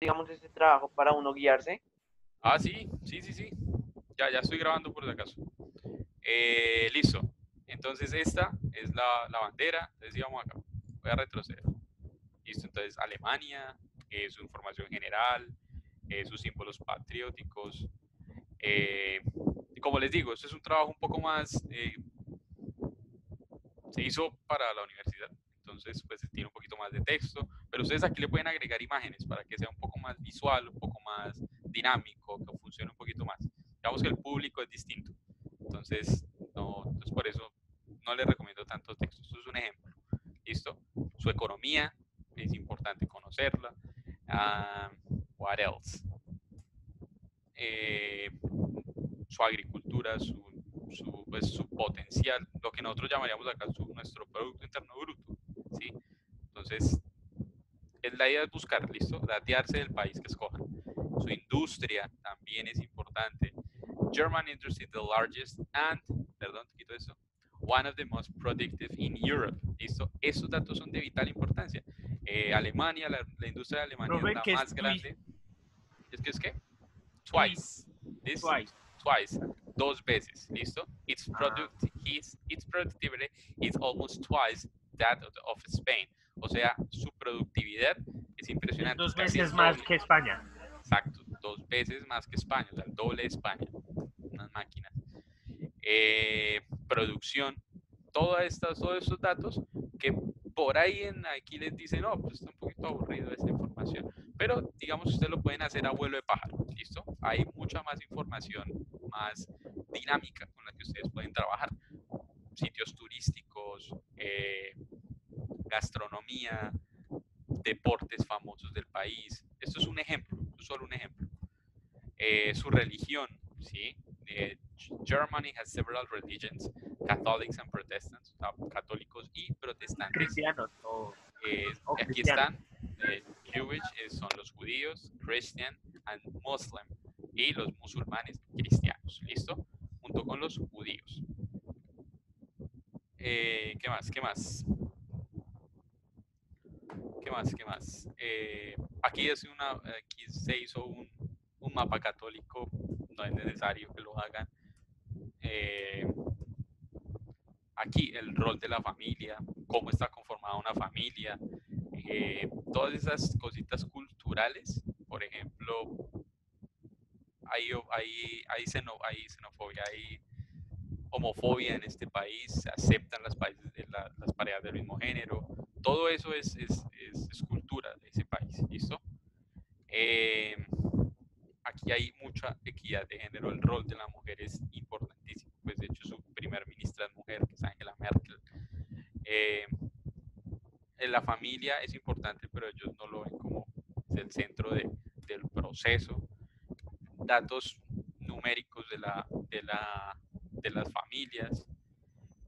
digamos, este trabajo para uno guiarse? Ah, sí, sí, sí, sí. Ya, ya estoy grabando por si acaso. Eh, listo. Entonces esta es la, la bandera. Entonces vamos acá. Voy a retroceder. Listo. Entonces Alemania, eh, su información general, eh, sus símbolos patrióticos. y como les digo, esto es un trabajo un poco más... se hizo para la universidad. Entonces, pues tiene un poquito más de texto, pero ustedes aquí le pueden agregar imágenes para que sea un poco más visual, un poco más dinámico, que funcione un poquito más. Digamos que el público es distinto. Entonces, no, entonces por eso no les recomiendo tanto texto. Esto es un ejemplo. ¿Listo? Su economía, es importante conocerla. Uh, what else? Eh, su agricultura, su, su, pues, su, potencial, lo que nosotros llamaríamos acá su, nuestro Producto Interno Bruto. ¿sí? Entonces, es idea de buscar, ¿listo? Datearse del país que escojan. Su industria también es importante. German industry, the largest and, perdón, te quito eso, one of the most productive in Europe. ¿Listo? Esos datos son de vital importancia. Eh, Alemania, la, la, industria de Alemania es la más grande. ¿Es que es qué? Twice. Twice. Twice. Dos veces. ¿Listo? Its, ah. product, his, its productivity is almost twice that of, of Spain. O sea, su productividad es impresionante. Dos veces más que España. Exacto, dos veces más que España, o sea, el doble de España. Unas máquinas. Eh, producción, todas estas, todos estos datos que por ahí en aquí les dicen, no, pues está un poquito aburrido esta información, pero digamos ustedes lo pueden hacer a vuelo de pájaro, ¿listo? Hay mucha más información, más dinámica con la que ustedes pueden trabajar, sitios turísticos, eh, gastronomía, deportes famosos del país. Esto es un ejemplo, solo un ejemplo. Eh, su religión, ¿sí? Eh, Germany has several religions, Catholics and Protestants, católicos y protestantes. Cristianos. Eh, aquí están, Jewish son los judíos, Christian and Muslim, y los musulmanes cristianos, ¿listo? Junto con los judíos. ¿Qué más? ¿Qué más? ¿Qué más? ¿Qué más? Eh, aquí, es una, aquí se hizo un, mapa católico, no es necesario que lo hagan. Eh, aquí el rol de la familia, cómo está conformada una familia, eh, todas esas cositas culturales, por ejemplo, hay, xenofobia, hay homofobia en este país, se aceptan las parejas del mismo género, todo eso es, es, es, cultura de ese ¿listo? Eh, aquí hay mucha equidad de género, el rol de la mujer es importantísimo, pues de hecho su primer ministra es mujer, que es Angela Merkel. Eh, en la familia es importante, pero ellos no lo ven como el centro de, del proceso. Datos numéricos de, la, de, la, de las familias.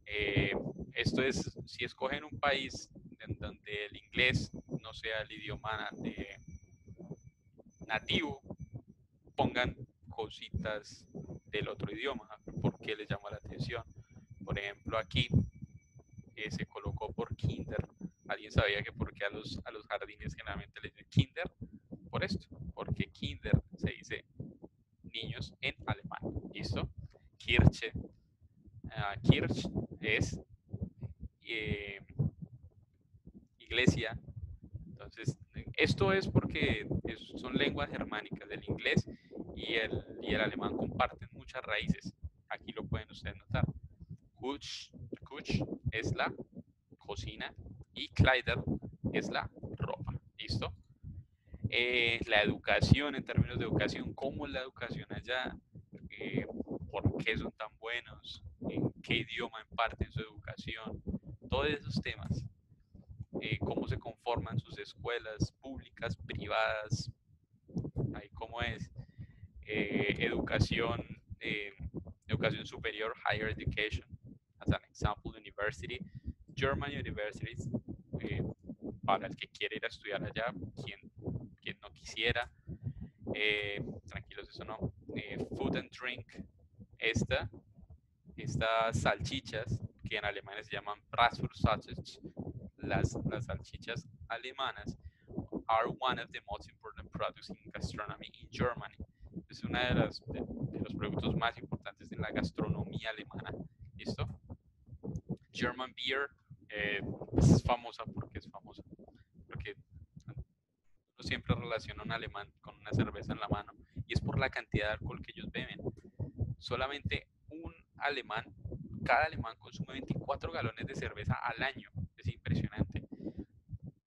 Eh, esto es, si escogen un país en donde el inglés no sea el idioma nativo, pongan cositas del otro idioma, porque les llama la atención. Por ejemplo, aquí eh, se colocó por kinder. ¿Alguien sabía que por qué a los, a los jardines generalmente les dicen kinder? Por esto, porque kinder se dice niños en alemán. ¿Listo? Kirche. Uh, Kirch es eh, iglesia. Esto es porque son lenguas germánicas, el inglés y el, y el alemán comparten muchas raíces. Aquí lo pueden ustedes notar. Kuch, kuch es la cocina y Kleider es la ropa. ¿Listo? Eh, la educación, en términos de educación, ¿cómo es la educación allá? Eh, ¿Por qué son tan buenos? ¿En qué idioma imparten su educación? Todos esos temas eh, cómo se conforman sus escuelas públicas, privadas, ahí cómo es, eh, educación, eh, educación superior, higher education, as an example, university, German universities, para el que quiere ir a estudiar allá, quien, quien no quisiera, tranquilos, eso no, food and drink, esta, estas salchichas, que en Alemania se llaman Bratwurst las, las salchichas alemanas are one of the most important products in gastronomy in Germany. Es uno de, las- de- de los productos más importantes en la gastronomía alemana. ¿Listo? German beer eh, pues es famosa porque es famosa. Porque uno siempre relaciona un alemán con una cerveza en la mano y es por la cantidad de alcohol que ellos beben. Solamente un alemán, cada alemán consume 24 galones de cerveza al año. Es impresionante.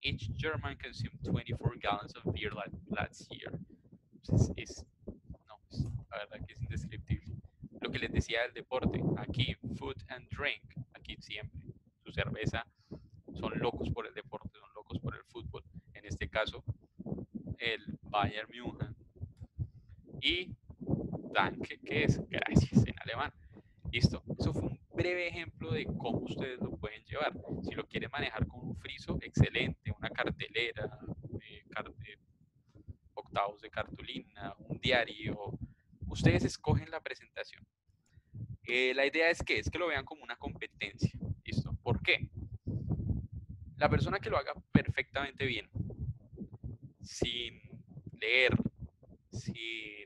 Each German consumed 24 gallons of beer la- last year. Es, es- no, es- la verdad que es indescriptible. Lo que les decía del deporte, aquí food and drink, aquí siempre su cerveza, son locos por el deporte, son locos por el fútbol. En este caso, el Bayern München. Y Danke, que es gracias en alemán. Listo. Eso fue un breve ejemplo de cómo ustedes lo pueden llevar. Si lo quieren manejar con un friso, excelente, una cartelera, eh, eh, octavos de cartulina, un diario. Ustedes escogen la presentación. Eh, la idea es que es que lo vean como una competencia. ¿Listo? ¿Por qué? La persona que lo haga perfectamente bien, sin leer, sin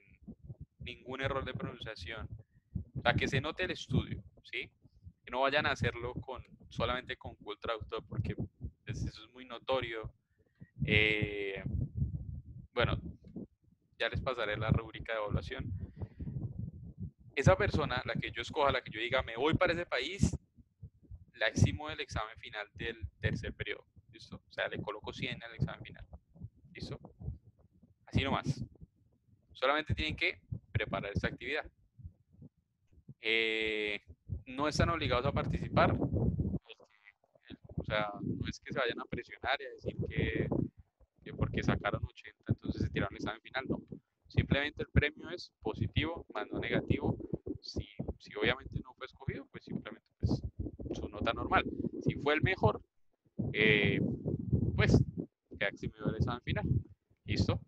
ningún error de pronunciación, o que se note el estudio, ¿sí? Que no vayan a hacerlo con solamente con Google Traductor porque pues, eso es muy notorio. Eh, bueno, ya les pasaré la rúbrica de evaluación. Esa persona, la que yo escoja, la que yo diga, me voy para ese país, la eximo del examen final del tercer periodo. ¿Listo? O sea, le coloco 100 al examen final. ¿Listo? Así nomás. Solamente tienen que preparar esta actividad. Eh, no están obligados a participar. O sea, no es que se vayan a presionar y a decir que, que porque sacaron 80, entonces se tiraron el examen final. No. Simplemente el premio es positivo, más no negativo. Si, si obviamente no fue escogido, pues simplemente pues, su nota normal. Si fue el mejor, eh, pues queda eximido del examen final. ¿Listo?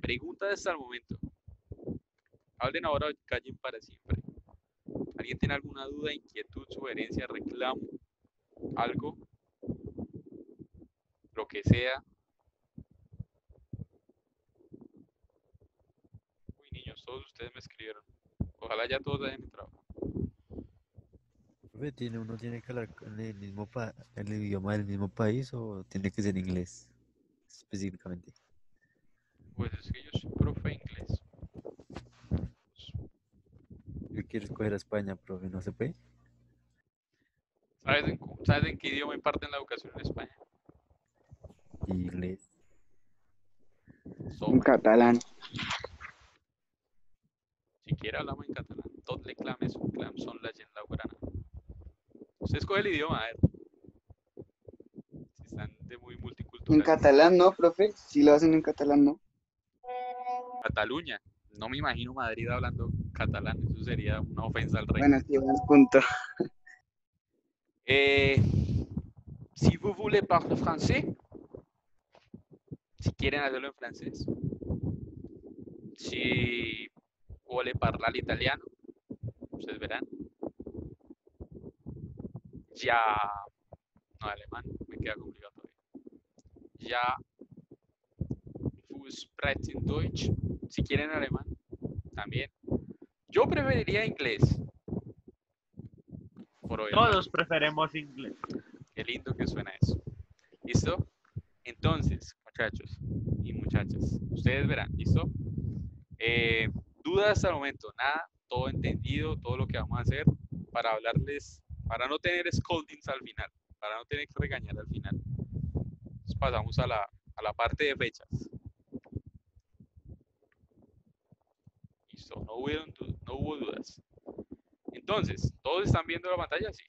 Preguntas hasta el momento. Hablen ahora callen para siempre. ¿Alguien tiene alguna duda, inquietud, sugerencia, reclamo? ¿Algo? Lo que sea. Uy, niños, todos ustedes me escribieron. Ojalá ya todos hayan entrado. ¿Tiene, ¿Uno tiene que hablar con el mismo pa- el idioma del mismo país o tiene que ser inglés específicamente? Pues es que yo soy profe inglés. Yo quiero escoger a España, profe, ¿no se puede? ¿Sabes en, ¿Sabes en qué idioma imparten la educación en España? Inglés. En Sobre. catalán. Si quiere hablamos en catalán. Tot le clames un clam son la gent laurana. Usted escoge el idioma, a ver. Si están de muy En multicultural. catalán no, profe. Si lo hacen en catalán no. Cataluña. No me imagino Madrid hablando catalán. Eso sería una ofensa al rey. Bueno, sí, buen punto. Eh, si vous voulez parler français, si quieren hacerlo en francés, si vuole parlar italiano, ustedes verán. Ya, no alemán, me queda complicado todavía. Ya, vous sprechen Deutsch, si quieren alemán, también. Yo preferiría inglés. Por hoy. Todos preferimos inglés. Qué lindo que suena eso. ¿Listo? Entonces, muchachos y muchachas, ustedes verán, ¿listo? Eh, dudas hasta el momento, nada, todo entendido, todo lo que vamos a hacer para hablarles, para no tener scoldings al final, para no tener que regañar al final. Entonces pasamos a la, a la parte de fechas. Listo, no hubo, no hubo dudas. Entonces, ¿todos están viendo la pantalla? Sí.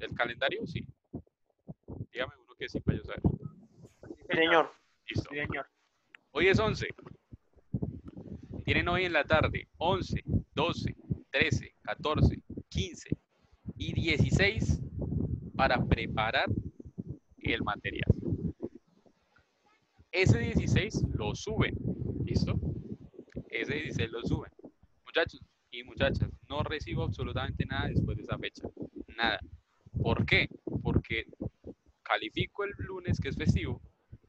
¿El calendario? Sí. Dígame uno que sí para yo saber. Sí, señor. Listo. Sí, señor. Hoy es 11. Tienen hoy en la tarde 11, 12, 13, 14, 15 y 16 para preparar el material. Ese 16 lo suben. ¿Listo? Ese 16 lo suben. Muchachos y muchachas, no recibo absolutamente nada después de esa fecha. Nada. ¿Por qué? Porque califico el lunes, que es festivo,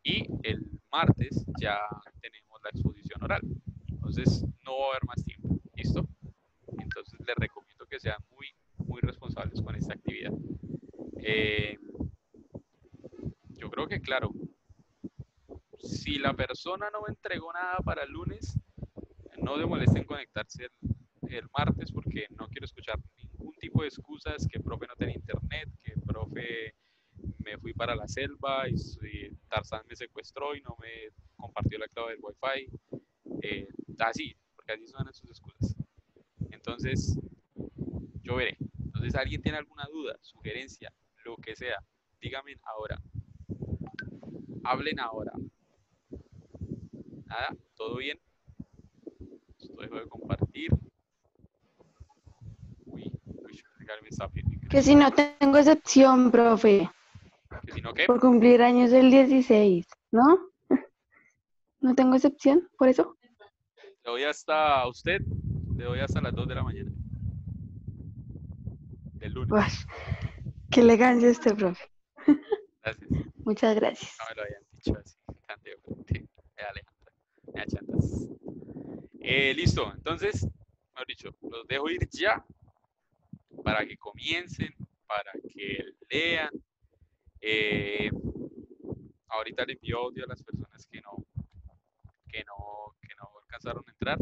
y el martes ya tenemos la oral. Entonces, no va a haber más tiempo. ¿Listo? Entonces, les recomiendo que sean muy, muy responsables con esta actividad. Eh, yo creo que, claro, si la persona no me entregó nada para el lunes, no se molesten en conectarse el, el martes porque no quiero escuchar ningún tipo de excusas que profe no tenía internet, que profe me fui para la selva y, y Tarzán me secuestró y no me compartió la clave del wifi. Eh, así, porque así son sus excusas. Entonces, yo veré. Entonces, ¿alguien tiene alguna duda, sugerencia, lo que sea? Díganme ahora. Hablen ahora. Nada, ¿todo bien? Dejo de compartir. Uy, uy, me está pidiendo Que si no tengo excepción, profe, que si no, ¿qué? por cumplir años el 16, ¿no? No tengo excepción, por eso. Le doy hasta a usted, le doy hasta las 2 de la mañana. Del lunes. Uy, qué elegancia este, profe. Gracias. Muchas gracias. No me lo habían dicho así. tan de frente. Eh, Alejandra, me achantas. Eh, listo, entonces, mejor dicho, los dejo ir ya para que comiencen, para que lean. Eh, ahorita le envío audio a las personas que no, que no, que no alcanzaron a entrar.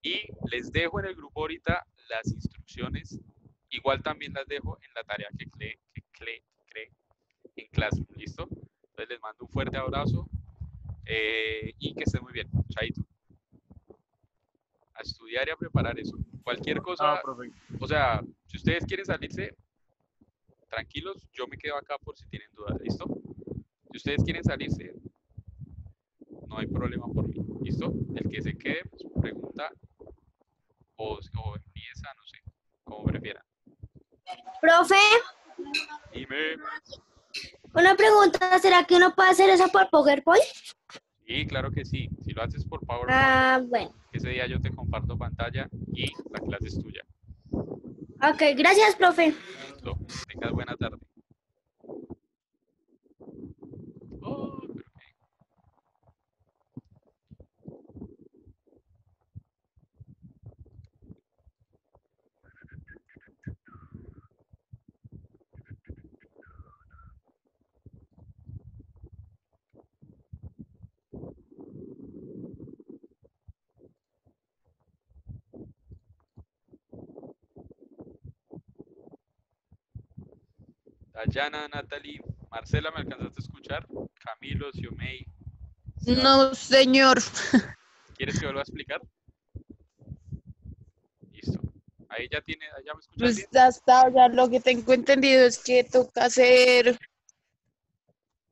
Y les dejo en el grupo ahorita las instrucciones. Igual también las dejo en la tarea que cree, que cree, cree en clase. ¿Listo? Entonces les mando un fuerte abrazo eh, y que estén muy bien. Chaito. A estudiar y a preparar eso. Cualquier cosa, Ah, o sea, si ustedes quieren salirse, tranquilos, yo me quedo acá por si tienen dudas, ¿listo? Si ustedes quieren salirse, no hay problema por mí, ¿listo? El que se quede, pues pregunta o, o empieza, no sé, como prefieran. Profe, Dime. una pregunta, ¿será que uno puede hacer eso por PowerPoint? Sí, claro que sí. Si lo haces por PowerPoint, Ah, bueno. Ese día yo te comparto pantalla y la clase es tuya. Ok, gracias, profe. Tengas buena tarde. Dayana, Natalie, Marcela, ¿me alcanzaste a escuchar? Camilo, Xiomei. Sebastián. No, señor. ¿Quieres que vuelva a explicar? Listo. Ahí ya tiene, ya me escuchas Pues bien. hasta ahora lo que tengo entendido es que toca hacer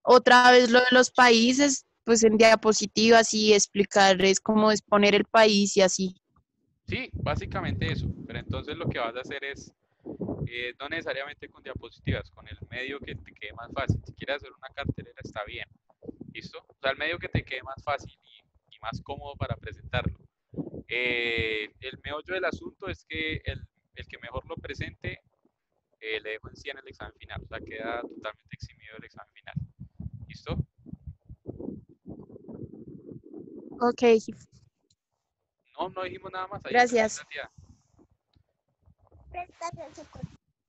otra vez lo de los países, pues en diapositivas y explicar es cómo exponer el país y así. Sí, básicamente eso. Pero entonces lo que vas a hacer es, eh, no necesariamente con diapositivas, con el medio que te quede más fácil. Si quieres hacer una cartelera, está bien. ¿Listo? O sea, el medio que te quede más fácil y, y más cómodo para presentarlo. Eh, el meollo del asunto es que el, el que mejor lo presente eh, le dejo en 100 el examen final. O sea, queda totalmente eximido el examen final. ¿Listo? Ok, No, no dijimos nada más. Ahí Gracias. Katia.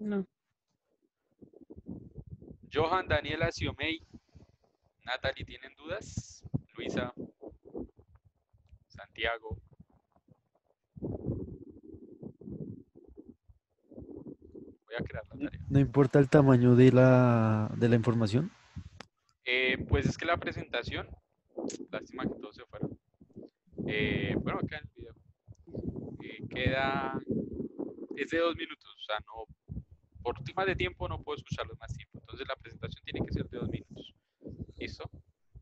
No. Johan, Daniela, Xiomei, Natalie, ¿tienen dudas? Luisa, Santiago. Voy a crear la tarea. No importa el tamaño de la, de la información. Eh, pues es que la presentación, lástima que todos se fueron. Eh, bueno, acá en el video. eh, queda, es de dos minutos, o sea, no, por temas de tiempo no puedo escucharlos más tiempo. Entonces la presentación tiene que ser de dos minutos. ¿Listo?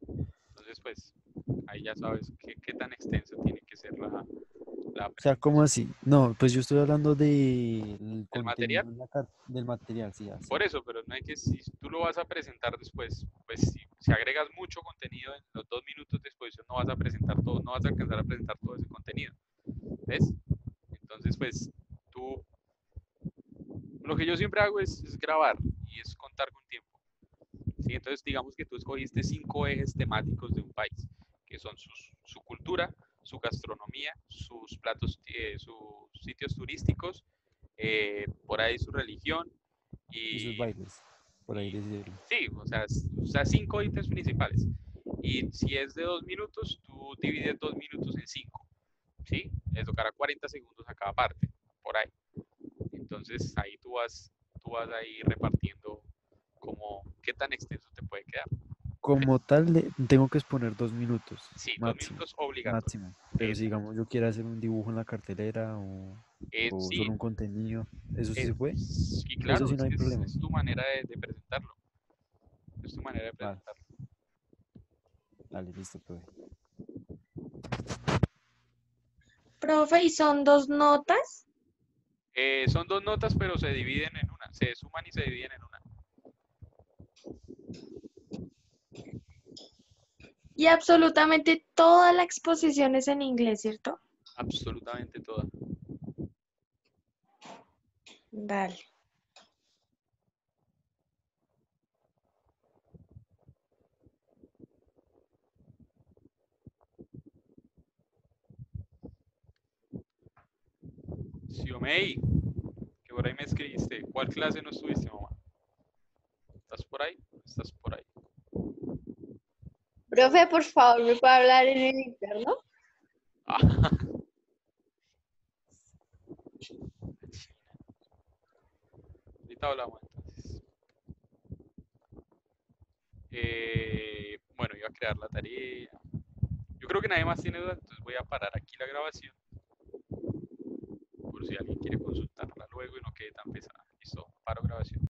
Entonces, pues, ahí ya sabes qué, qué tan extenso tiene que ser la, la O sea, ¿cómo así? No, pues yo estoy hablando de material? del material, sí. así. Por eso, pero no hay que, si tú lo vas a presentar después, pues si, si agregas mucho contenido en los dos minutos de exposición, no vas a presentar todo, no vas a alcanzar a presentar todo ese contenido. ¿Ves? Entonces, pues yo siempre hago es, es grabar y es contar con tiempo. ¿sí? Entonces, digamos que tú escogiste cinco ejes temáticos de un país, que son sus- su cultura, su gastronomía, sus platos, eh, sus sitios turísticos, eh, por ahí su religión Y y sus bailes, por ahí decirlo. sí, o sea, o sea, cinco ítems principales. Y si es de dos minutos, tú divides dos minutos en cinco, ¿sí? Le tocará 40 segundos a cada parte, por ahí. Entonces ahí tú vas, tú vas ahí repartiendo como qué tan extenso te puede quedar. Como tal, tengo que exponer dos minutos Sí, dos máximo, minutos obligatorios. máximo. Pero si digamos yo quiero hacer un dibujo en la cartelera o, Eh, o sí, solo un contenido, ¿eso sí eh, se puede? sí, claro, sí no es hay problema. es tu manera de, de presentarlo. Es tu manera de Vale. presentarlo. Dale, listo, profe. Profe, ¿y son dos notas? Eh, son dos notas, pero se dividen en una. Se suman y se dividen en una. Y absolutamente toda la exposición es en inglés, ¿cierto? Absolutamente toda. Dale. Xiomei, que por ahí me escribiste. ¿Cuál clase no estuviste, mamá? ¿Estás por ahí? ¿Estás por ahí? Profe, por favor, ¿me puede hablar en el interno? Ah. Ahorita hablamos entonces. Eh, bueno, iba a crear la tarea. Yo creo que nadie más tiene dudas, entonces voy a parar aquí la grabación si alguien quiere consultarla luego y no quede tan pesada. Listo, paro grabación.